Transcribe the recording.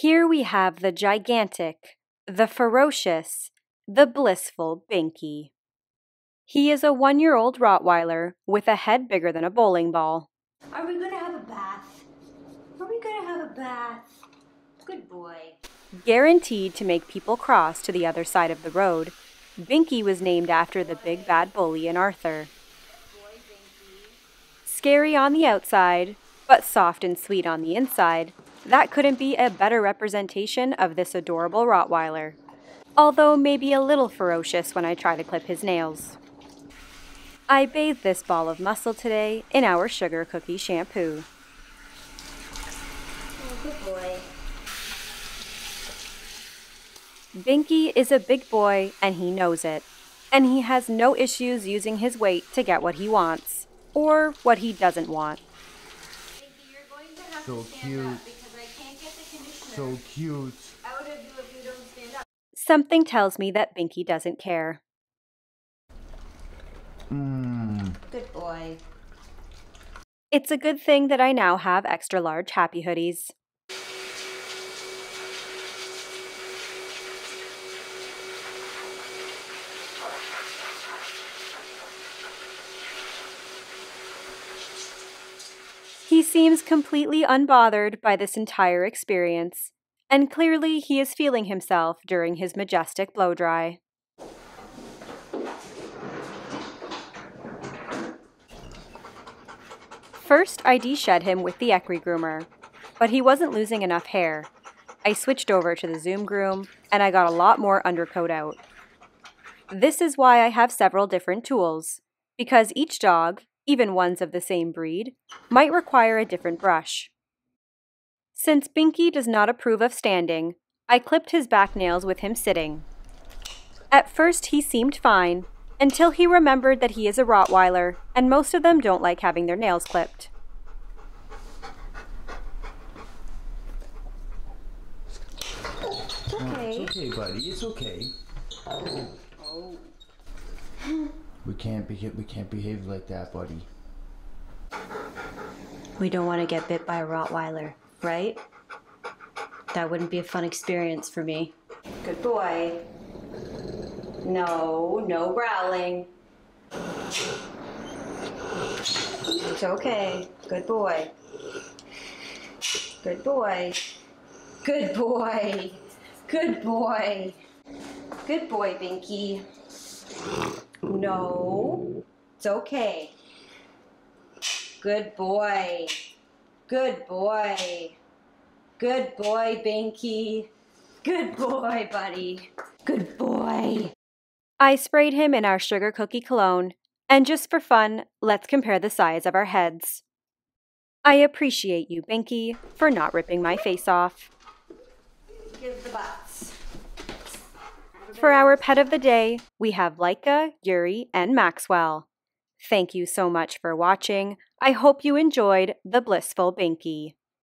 Here we have the gigantic, the ferocious, the blissful Binky. He is a one year old Rottweiler with a head bigger than a bowling ball. Are we gonna have a bath? Are we gonna have a bath? Good boy. Guaranteed to make people cross to the other side of the road, Binky was named after the big bad bully in Arthur. Scary on the outside, but soft and sweet on the inside, that couldn't be a better representation of this adorable Rottweiler. Although maybe a little ferocious when I try to clip his nails. I bathed this ball of muscle today in our sugar cookie shampoo. Oh, good boy. Binky is a big boy and he knows it. And he has no issues using his weight to get what he wants or what he doesn't want. you're going to have So to stand cute. Stand up. Something tells me that Binky doesn't care. Mmm. Good boy. It's a good thing that I now have extra large happy hoodies. He seems completely unbothered by this entire experience, and clearly he is feeling himself during his majestic blow dry. First, I de-shed him with the Equigroomer, but he wasn't losing enough hair. I switched over to the Zoom groom, and I got a lot more undercoat out. This is why I have several different tools, because each dog, even ones of the same breed, might require a different brush. Since Binky does not approve of standing, I clipped his back nails with him sitting. At first, he seemed fine, until he remembered that he is a Rottweiler, and most of them don't like having their nails clipped. It's okay. it's okay, buddy. It's okay. Oh. We can't be we can't behave like that, buddy. We don't want to get bit by a Rottweiler, right? That wouldn't be a fun experience for me. Good boy. No, no growling. It's okay. Good boy. Good boy. Good boy. Good boy. Good boy, Binky. No, it's okay. Good boy. Good boy. Good boy, Binky. Good boy, buddy. Good boy. I sprayed him in our sugar cookie cologne, and just for fun, let's compare the size of our heads. I appreciate you, Binky, for not ripping my face off. Give the butts. For our pet of the day, we have Leica, Yuri, and Maxwell. Thank you so much for watching. I hope you enjoyed the blissful Binky.